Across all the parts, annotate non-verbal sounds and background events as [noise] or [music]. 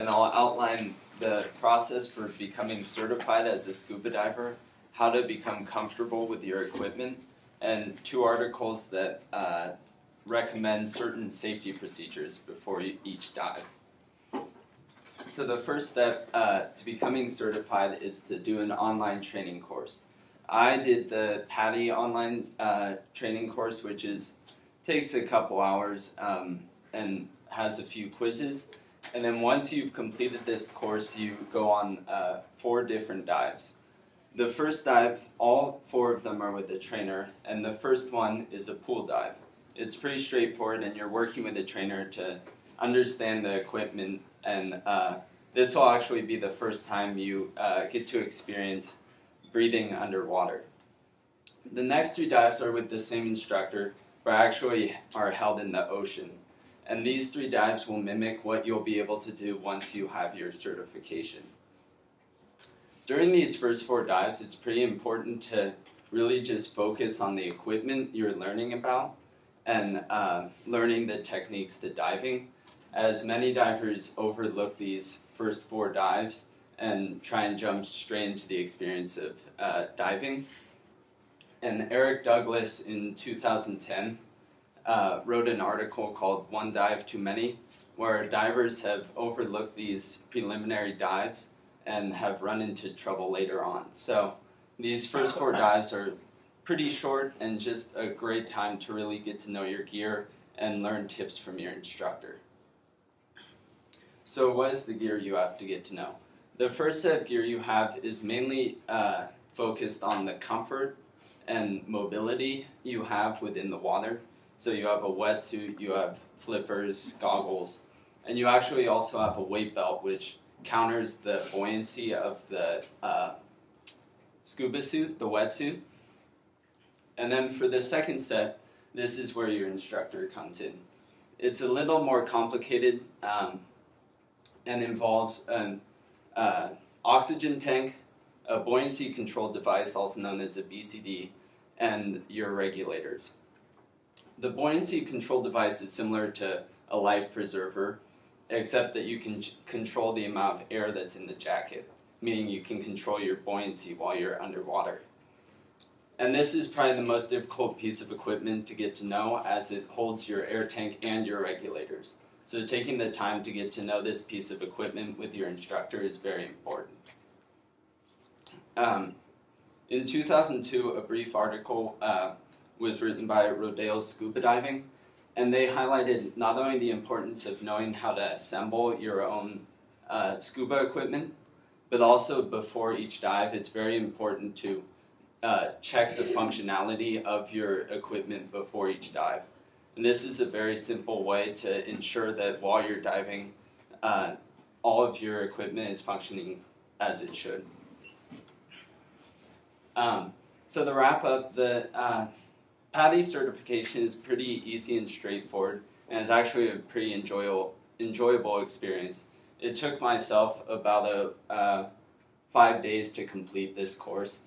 and I'll outline the process for becoming certified as a scuba diver, how to become comfortable with your equipment, and two articles that uh, recommend certain safety procedures before each dive. So the first step uh, to becoming certified is to do an online training course. I did the PADI online uh, training course, which is takes a couple hours um, and has a few quizzes. And then once you've completed this course, you go on uh, four different dives. The first dive, all four of them are with a trainer, and the first one is a pool dive. It's pretty straightforward, and you're working with a trainer to understand the equipment, and uh, this will actually be the first time you uh, get to experience breathing underwater. The next three dives are with the same instructor, but actually are held in the ocean. And these three dives will mimic what you'll be able to do once you have your certification. During these first four dives, it's pretty important to really just focus on the equipment you're learning about and uh, learning the techniques to diving, as many divers overlook these first four dives and try and jump straight into the experience of uh, diving. And Eric Douglas in 2010 uh, wrote an article called One Dive Too Many, where divers have overlooked these preliminary dives and have run into trouble later on. So these first four [laughs] dives are pretty short and just a great time to really get to know your gear and learn tips from your instructor. So what is the gear you have to get to know? The first set of gear you have is mainly uh, focused on the comfort and mobility you have within the water. So you have a wetsuit, you have flippers, goggles, and you actually also have a weight belt which counters the buoyancy of the uh, scuba suit, the wetsuit. And then for the second set, this is where your instructor comes in. It's a little more complicated um, and involves an uh, oxygen tank, a buoyancy control device, also known as a BCD, and your regulators. The buoyancy control device is similar to a life preserver, except that you can control the amount of air that's in the jacket, meaning you can control your buoyancy while you're underwater. And this is probably the most difficult piece of equipment to get to know as it holds your air tank and your regulators. So taking the time to get to know this piece of equipment with your instructor is very important. Um, in 2002, a brief article uh, was written by Rodale Scuba Diving, and they highlighted not only the importance of knowing how to assemble your own uh, scuba equipment, but also before each dive, it's very important to uh, check the functionality of your equipment before each dive. And this is a very simple way to ensure that while you're diving, uh, all of your equipment is functioning as it should. Um, so to wrap up, the uh, PADI certification is pretty easy and straightforward, and it's actually a pretty enjoyable, enjoyable experience. It took myself about a uh, five days to complete this course.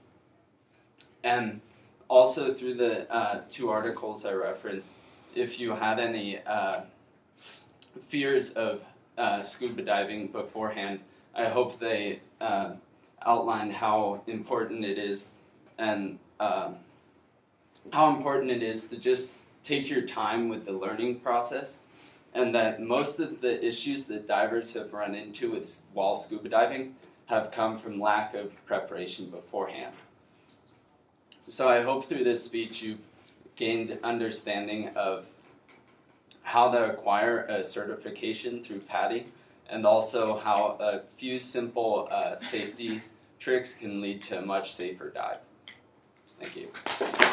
And also through the uh, two articles I referenced, if you had any uh, fears of uh, scuba diving beforehand, I hope they uh, outline how important it is and um, how important it is to just take your time with the learning process and that most of the issues that divers have run into with, while scuba diving have come from lack of preparation beforehand. So I hope through this speech you've gained understanding of how to acquire a certification through PADI, and also how a few simple uh, safety tricks can lead to a much safer dive. Thank you.